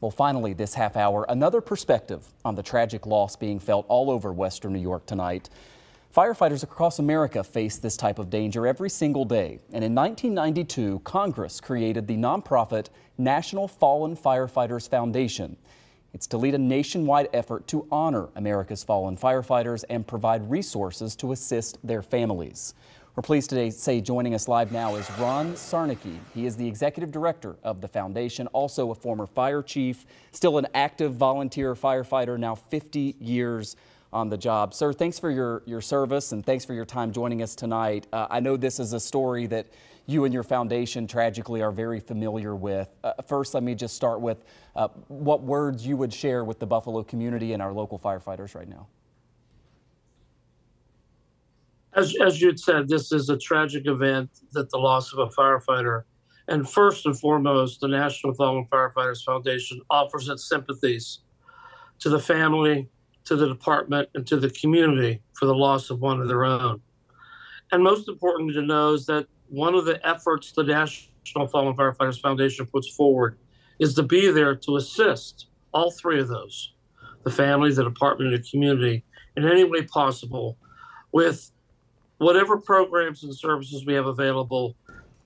Well, finally, this half hour, another perspective on the tragic loss being felt all over Western New York tonight. Firefighters across America face this type of danger every single day. And in 1992, Congress created the nonprofit National Fallen Firefighters Foundation. It's to lead a nationwide effort to honor America's fallen firefighters and provide resources to assist their families. We're pleased today to say joining us live now is Ron Siarnicki. He is the executive director of the foundation, also a former fire chief, still an active volunteer firefighter, now 50 years on the job. Sir, thanks for your, your service and thanks for your time joining us tonight. Uh, I know this is a story that you and your foundation tragically are very familiar with. Uh, first, let me just start with uh, what words you would share with the Buffalo community and our local firefighters right now. As, as you'd said, this is a tragic event that the loss of a firefighter. And first and foremost, the National Fallen Firefighters Foundation offers its sympathies to the family, to the department, and to the community for the loss of one of their own. And most importantly to know is that one of the efforts the National Fallen Firefighters Foundation puts forward is to be there to assist all three of those the family, the department, and the community in any way possible with whatever programs and services we have available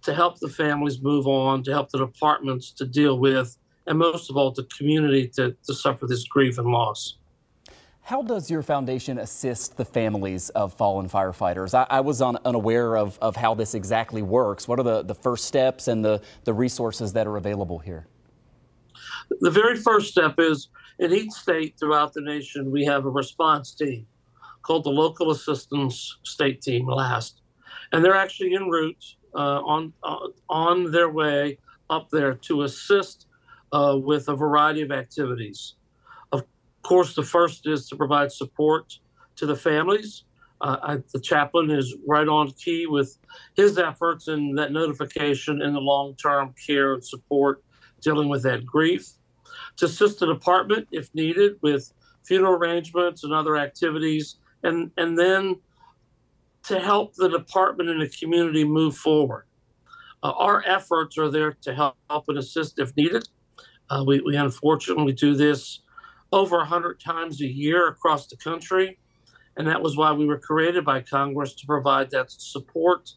to help the families move on, to help the departments to deal with, and most of all, the community to, to suffer this grief and loss. How does your foundation assist the families of fallen firefighters? I, I was un, unaware of, of how this exactly works. What are the, the first steps and the, the resources that are available here? The very first step is in each state throughout the nation, we have a response team called the Local Assistance State Team LAST, and they're actually en route uh, on uh, on their way up there to assist uh, with a variety of activities. Of course, the first is to provide support to the families. Uh, I, the chaplain is right on key with his efforts and that notification in the long-term care and support dealing with that grief. To assist the department if needed with funeral arrangements and other activities and and then to help the department and the community move forward. Uh, our efforts are there to help, help and assist if needed. Uh, we, we unfortunately do this over 100 times a year across the country. And that was why we were created by Congress to provide that support,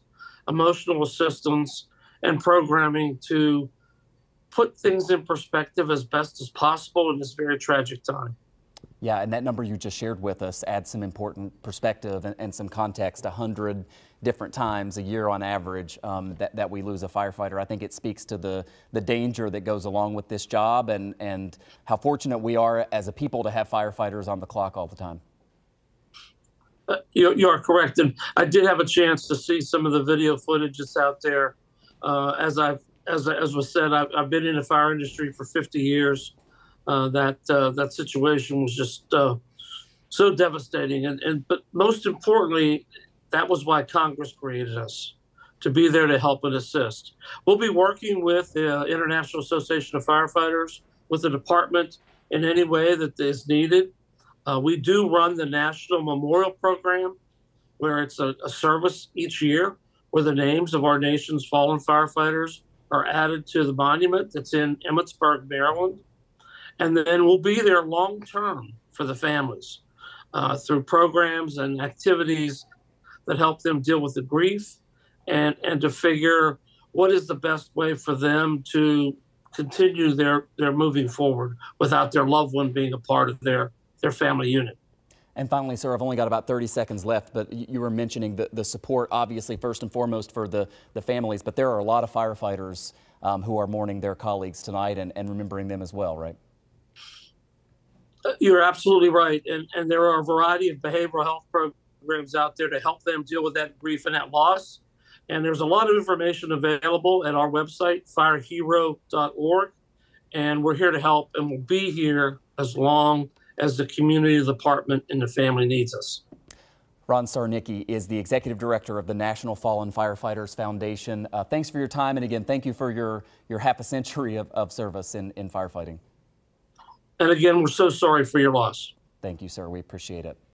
emotional assistance, and programming to put things in perspective as best as possible in this very tragic time. Yeah, and that number you just shared with us adds some important perspective and, and some context. 100 different times a year on average um, that, that we lose a firefighter. I think it speaks to the, the danger that goes along with this job and, and how fortunate we are as a people to have firefighters on the clock all the time. Uh, you, you, are correct. And I did have a chance to see some of the video footage that's out there. Uh, as I've as, as was said, I've, I've been in the fire industry for 50 years that uh, that situation was just uh, so devastating. And, and but most importantly, that was why Congress created us to be there to help and assist. We'll be working with the International Association of Firefighters, with the department in any way that is needed. Uh, we do run the National Memorial Program, where it's a, a service each year where the names of our nation's fallen firefighters are added to the monument that's in Emmitsburg, Maryland and then we'll be there long term for the families uh, through programs and activities that help them deal with the grief and and to figure what is the best way for them to continue their their moving forward without their loved one being a part of their their family unit. And finally, sir, I've only got about 30 seconds left, but you were mentioning the, the support, obviously, first and foremost for the, the families, but there are a lot of firefighters um, who are mourning their colleagues tonight and, and remembering them as well, right? You're absolutely right. And, and there are a variety of behavioral health programs out there to help them deal with that grief and that loss. And there's a lot of information available at our website, firehero.org. And we're here to help and we'll be here as long as the community the department and the family needs us. Ron Siarnicki is the executive director of the National Fallen Firefighters Foundation. Uh, thanks for your time. And again, thank you for your, your half a century of, of service in, in firefighting. And again, we're so sorry for your loss. Thank you, sir. We appreciate it.